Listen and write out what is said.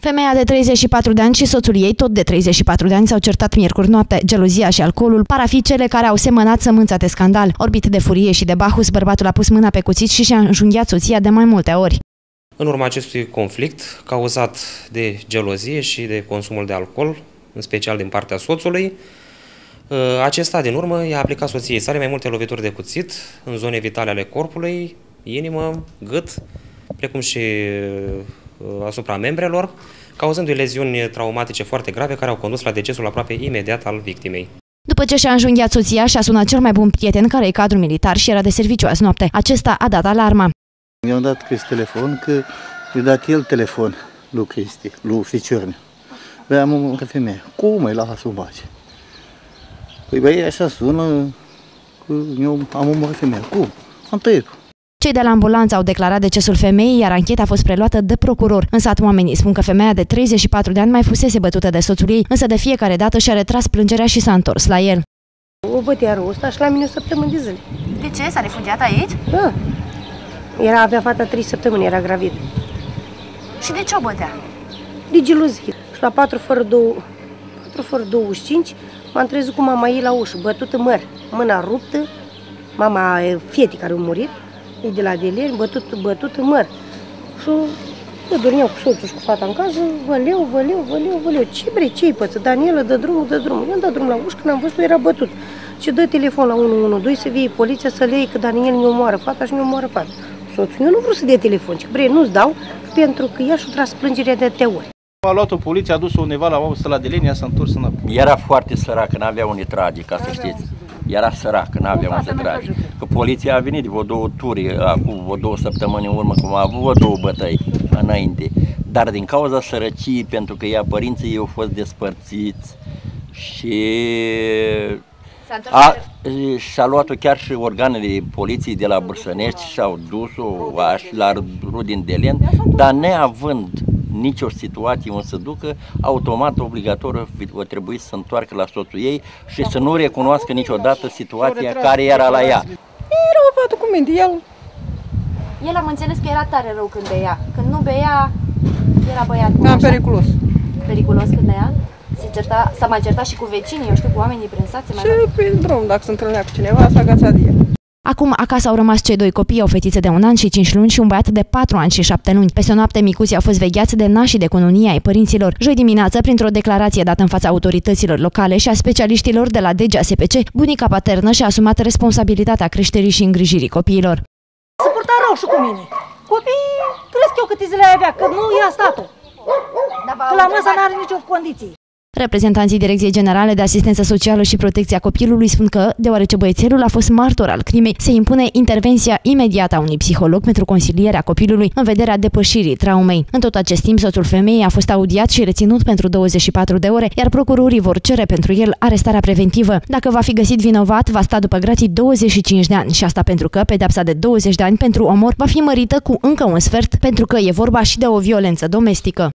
Femeia de 34 de ani și soțul ei, tot de 34 de ani, s-au certat miercuri noapte. Gelozia și alcoolul par a fi cele care au semănat sămânța de scandal. Orbit de furie și de bahus, bărbatul a pus mâna pe cuțit și și-a înjunghiat soția de mai multe ori. În urma acestui conflict, cauzat de gelozie și de consumul de alcool, în special din partea soțului, ă, acesta, din urmă, i-a aplicat soției sale mai multe lovituri de cuțit în zone vitale ale corpului, inimă, gât, precum și Uh, asupra membrelor, cauzându-i leziuni traumatice foarte grave care au condus la decesul aproape imediat al victimei. După ce și-a înjunghiat soția, și-a sunat cel mai bun prieten, care e cadru militar și era de serviciu azi noapte. Acesta a dat alarma. Mi-a dat Cristi telefon, că i-a dat el telefon lui Cristi, lui Ficiorne. Băi, am o femeie. Cum e la subace? Păi băi, așa sună că eu am o femeie. Cum? Am tăiat cei de la ambulanță au declarat decesul femeii, iar ancheta a fost preluată de procuror. În sat oamenii spun că femeia de 34 de ani mai fusese bătută de soțul ei, însă de fiecare dată și-a retras plângerea și s-a întors la el. O bătea rău ăsta și la mine o săptămână de zile. De ce? S-a refugiat aici? Da. Era, avea fata 3 săptămâni, era gravid. Și de ce o bătea? De gelozie. Și la 4 fără, 2, 4 fără 25 m-am trezit cu mama ei la ușă, bătută măr, mâna ruptă, mama fietii care a murit, e de la deliri, bătut, bătut în măr. Și eu dormeam cu soțul și cu fata în casă, văleu, văleu, văleu, văleu. Ce vrei, ce-i păță? Daniela, dă drumul, dă drumul. Eu am dat drumul la ușă, când am văzut era bătut. Și dă telefon la 112 să vie poliția să le iei că Daniel mi omoară fata și mi omoară fata. Soțul eu nu vreau să dea telefon, ci vrei, nu-ți dau, pentru că ea și-a tras plângerea de te ori. A luat-o poliția, a dus-o undeva la o la Delenia, s-a întors înapoi. Era foarte sărac, n-avea unde trage, ca să știți era sărac, nu avea unde să trage. Că poliția a venit de vreo două turi, acum vreo două săptămâni în urmă, cum a avut vreo două bătăi înainte. Dar din cauza sărăcii, pentru că ea, părinții ei au fost despărțiți și a, și-a luat-o chiar și organele poliției de la Bursănești și au dus-o la Rudin Delen, dar neavând nicio situație unde să ducă, automat, obligatoriu, va trebui să se întoarcă la soțul ei și să nu recunoască niciodată situația care era la ea. Era o fată cu minte, el... El am înțeles că era tare rău când bea. Când nu bea, era băiat bun. Cam periculos. Periculos când bea? Se certa, s-a mai certat și cu vecinii, eu știu, cu oamenii prin sat. Și pe drum, dacă se întâlnea cu cineva, s-a agațat de el. Acum acasă au rămas cei doi copii, o fetiță de un an și cinci luni și un băiat de patru ani și șapte luni. Peste noapte micuții au fost vegheați de nașii de cununie ai părinților. Joi dimineață, printr-o declarație dată în fața autorităților locale și a specialiștilor de la DGASPC, bunica paternă și-a asumat responsabilitatea creșterii și îngrijirii copiilor. Se purta rău și cu mine. Copiii trăiesc eu câte zile ai avea, că nu ia statul. Că la măsa n-are nicio condiție. Reprezentanții Direcției Generale de Asistență Socială și Protecția Copilului spun că, deoarece băiețelul a fost martor al crimei, se impune intervenția imediată a unui psiholog pentru consilierea copilului în vederea depășirii traumei. În tot acest timp, soțul femeii a fost audiat și reținut pentru 24 de ore, iar procurorii vor cere pentru el arestarea preventivă. Dacă va fi găsit vinovat, va sta după gratii 25 de ani și asta pentru că pedepsa de 20 de ani pentru omor va fi mărită cu încă un sfert pentru că e vorba și de o violență domestică.